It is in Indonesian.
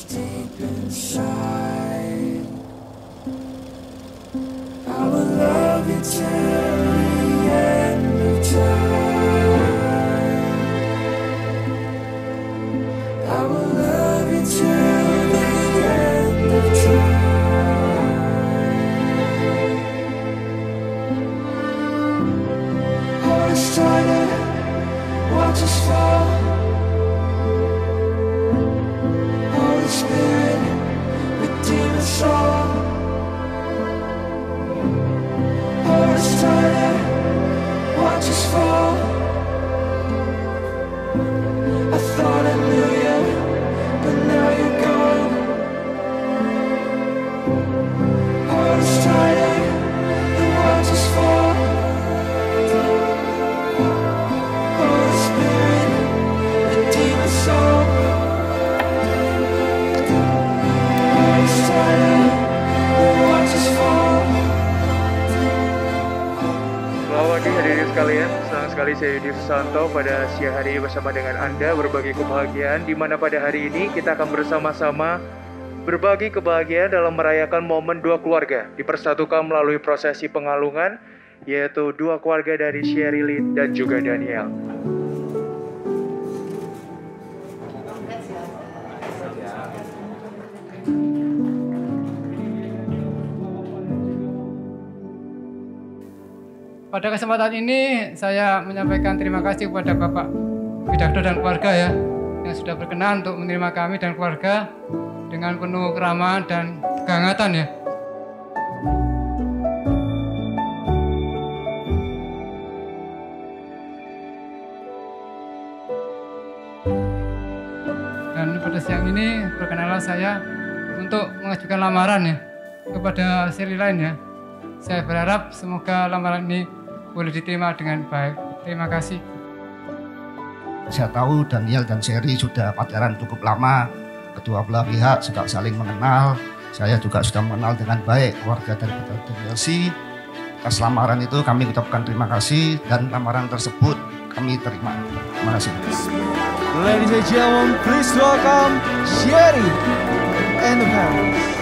deep inside. I will love you till the end of time. I will love you till the end of time. Us tighter, watch us fall. Selamat pagi hadirin sekalian, senang sekali saya Yudi Susanto pada siang hari bersama dengan Anda berbagi kebahagiaan di mana pada hari ini kita akan bersama-sama berbagi kebahagiaan dalam merayakan momen dua keluarga dipersatukan melalui prosesi pengalungan yaitu dua keluarga dari Sherilyn dan juga Daniel. Pada kesempatan ini saya menyampaikan terima kasih kepada Bapak Widakdo dan keluarga ya yang sudah berkenan untuk menerima kami dan keluarga dengan penuh keramahan dan kehangatan ya. Dan pada siang ini perkenalan saya untuk mengajukan lamaran ya kepada seri lain ya. Saya berharap semoga lamaran ini boleh diterima dengan baik. Terima kasih. Saya tahu Daniel dan Sherry sudah pacaran cukup lama. Kedua belah pihak sudah saling mengenal. Saya juga sudah mengenal dengan baik keluarga dari Daniel C. Atas lamaran itu kami ucapkan terima kasih dan lamaran tersebut kami terima. Terima kasih. Ladies and gentlemen, please welcome Sherry and the parents.